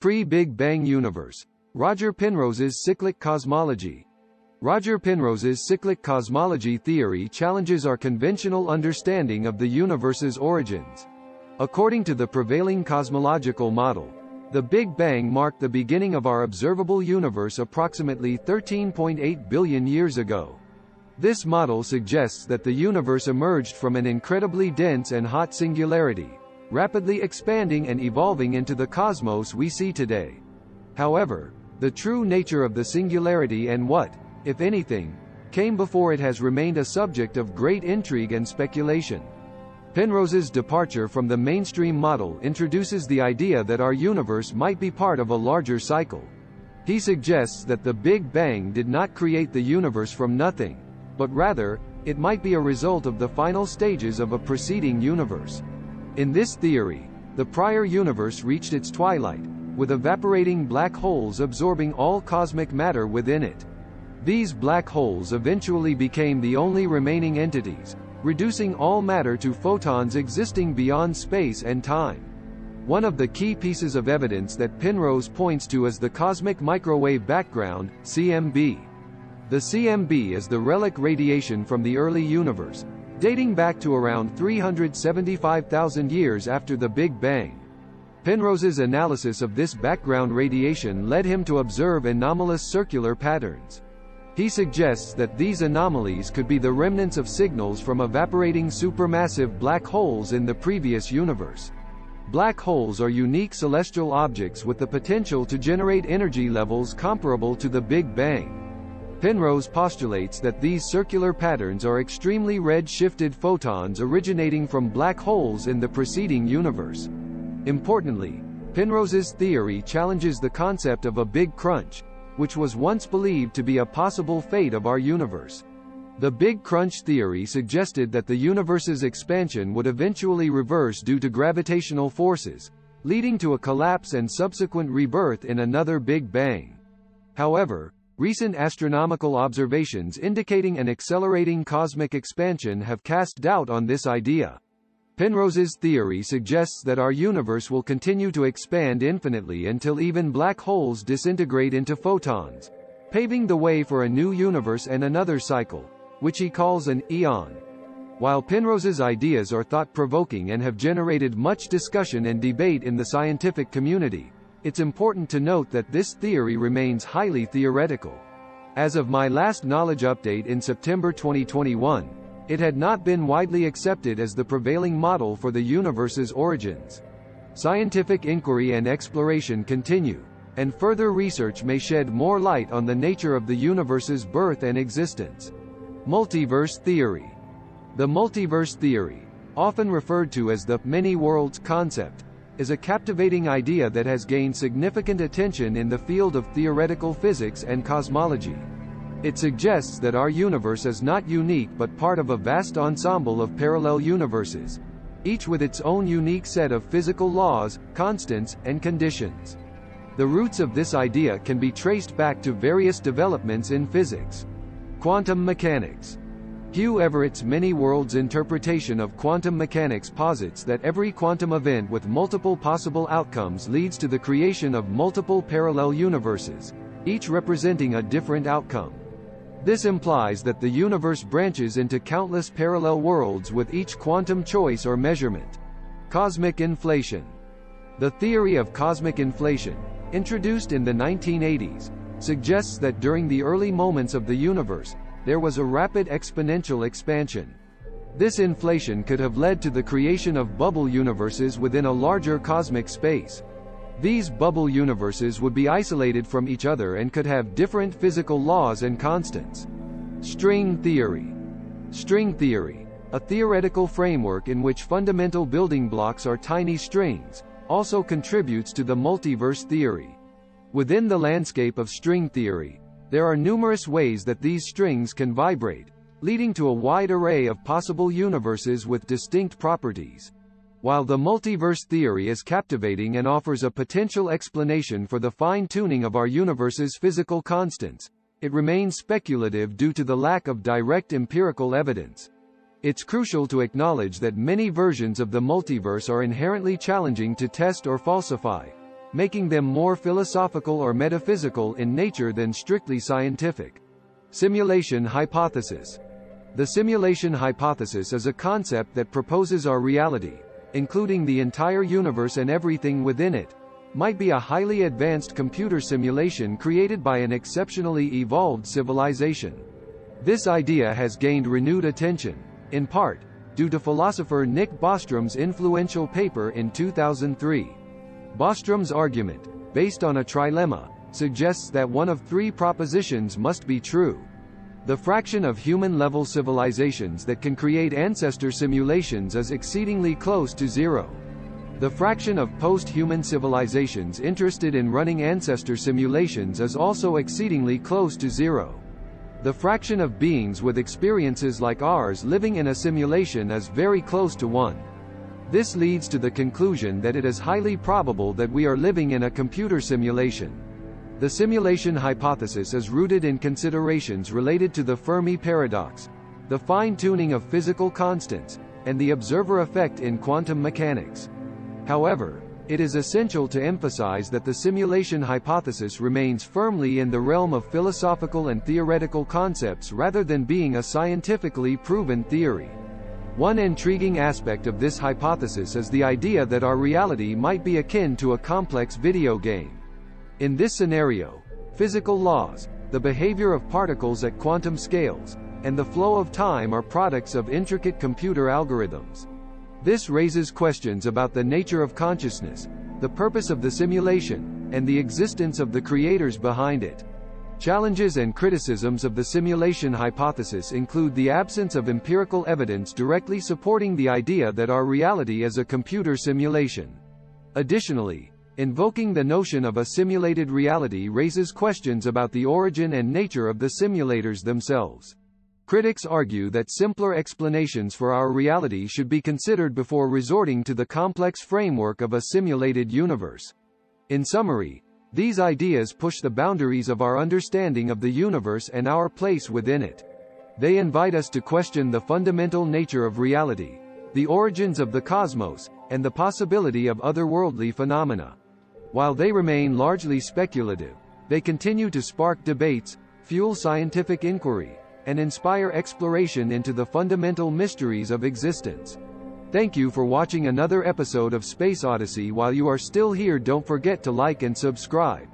Pre-Big Bang Universe. Roger Penrose's Cyclic Cosmology. Roger Penrose's cyclic cosmology theory challenges our conventional understanding of the universe's origins. According to the prevailing cosmological model, the Big Bang marked the beginning of our observable universe approximately 13.8 billion years ago. This model suggests that the universe emerged from an incredibly dense and hot singularity, rapidly expanding and evolving into the cosmos we see today. However, the true nature of the singularity and what, if anything, came before it has remained a subject of great intrigue and speculation. Penrose's departure from the mainstream model introduces the idea that our universe might be part of a larger cycle. He suggests that the Big Bang did not create the universe from nothing, but rather, it might be a result of the final stages of a preceding universe. In this theory, the prior universe reached its twilight, with evaporating black holes absorbing all cosmic matter within it. These black holes eventually became the only remaining entities, reducing all matter to photons existing beyond space and time. One of the key pieces of evidence that Penrose points to is the cosmic microwave background, CMB. The CMB is the relic radiation from the early universe, dating back to around 375,000 years after the Big Bang. Penrose's analysis of this background radiation led him to observe anomalous circular patterns. He suggests that these anomalies could be the remnants of signals from evaporating supermassive black holes in the previous universe. Black holes are unique celestial objects with the potential to generate energy levels comparable to the Big Bang. Penrose postulates that these circular patterns are extremely red-shifted photons originating from black holes in the preceding universe. Importantly, Penrose's theory challenges the concept of a big crunch, which was once believed to be a possible fate of our universe. The Big Crunch theory suggested that the universe's expansion would eventually reverse due to gravitational forces, leading to a collapse and subsequent rebirth in another Big Bang. However, recent astronomical observations indicating an accelerating cosmic expansion have cast doubt on this idea. Penrose's theory suggests that our universe will continue to expand infinitely until even black holes disintegrate into photons, paving the way for a new universe and another cycle, which he calls an eon. While Penrose's ideas are thought-provoking and have generated much discussion and debate in the scientific community, it's important to note that this theory remains highly theoretical. As of my last knowledge update in September 2021, it had not been widely accepted as the prevailing model for the universe's origins. Scientific inquiry and exploration continue, and further research may shed more light on the nature of the universe's birth and existence. Multiverse theory. The multiverse theory, often referred to as the many worlds concept, is a captivating idea that has gained significant attention in the field of theoretical physics and cosmology. It suggests that our universe is not unique but part of a vast ensemble of parallel universes, each with its own unique set of physical laws, constants, and conditions. The roots of this idea can be traced back to various developments in physics. Quantum mechanics. Hugh Everett's many worlds interpretation of quantum mechanics posits that every quantum event with multiple possible outcomes leads to the creation of multiple parallel universes, each representing a different outcome. This implies that the universe branches into countless parallel worlds with each quantum choice or measurement. Cosmic inflation. The theory of cosmic inflation, introduced in the 1980s, suggests that during the early moments of the universe, there was a rapid exponential expansion. This inflation could have led to the creation of bubble universes within a larger cosmic space. These bubble universes would be isolated from each other and could have different physical laws and constants. String theory. String theory, a theoretical framework in which fundamental building blocks are tiny strings, also contributes to the multiverse theory. Within the landscape of string theory, there are numerous ways that these strings can vibrate, leading to a wide array of possible universes with distinct properties. While the multiverse theory is captivating and offers a potential explanation for the fine-tuning of our universe's physical constants, it remains speculative due to the lack of direct empirical evidence. It's crucial to acknowledge that many versions of the multiverse are inherently challenging to test or falsify. Making them more philosophical or metaphysical in nature than strictly scientific. Simulation hypothesis. The simulation hypothesis is a concept that proposes our reality, including the entire universe and everything within it, might be a highly advanced computer simulation created by an exceptionally evolved civilization. This idea has gained renewed attention, in part, due to philosopher Nick Bostrom's influential paper in 2003. Bostrom's argument, based on a trilemma, suggests that one of three propositions must be true. The fraction of human-level civilizations that can create ancestor simulations is exceedingly close to zero. The fraction of post-human civilizations interested in running ancestor simulations is also exceedingly close to zero. The fraction of beings with experiences like ours living in a simulation is very close to 1. This leads to the conclusion that it is highly probable that we are living in a computer simulation. The simulation hypothesis is rooted in considerations related to the Fermi paradox, the fine-tuning of physical constants, and the observer effect in quantum mechanics. However, it is essential to emphasize that the simulation hypothesis remains firmly in the realm of philosophical and theoretical concepts rather than being a scientifically proven theory. One intriguing aspect of this hypothesis is the idea that our reality might be akin to a complex video game. In this scenario, physical laws, the behavior of particles at quantum scales, and the flow of time are products of intricate computer algorithms. This raises questions about the nature of consciousness, the purpose of the simulation, and the existence of the creators behind it. Challenges and criticisms of the simulation hypothesis include the absence of empirical evidence directly supporting the idea that our reality is a computer simulation. Additionally, invoking the notion of a simulated reality raises questions about the origin and nature of the simulators themselves. Critics argue that simpler explanations for our reality should be considered before resorting to the complex framework of a simulated universe. In summary, these ideas push the boundaries of our understanding of the universe and our place within it. They invite us to question the fundamental nature of reality, the origins of the cosmos, and the possibility of otherworldly phenomena. While they remain largely speculative, they continue to spark debates, fuel scientific inquiry, and inspire exploration into the fundamental mysteries of existence. Thank you for watching another episode of Space Odyssey while you are still here don't forget to like and subscribe.